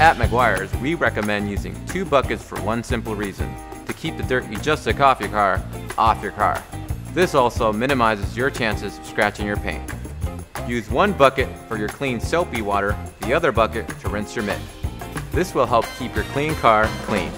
At Meguiar's, we recommend using two buckets for one simple reason, to keep the dirt you just took off your car, off your car. This also minimizes your chances of scratching your paint. Use one bucket for your clean soapy water, the other bucket to rinse your mitt. This will help keep your clean car clean.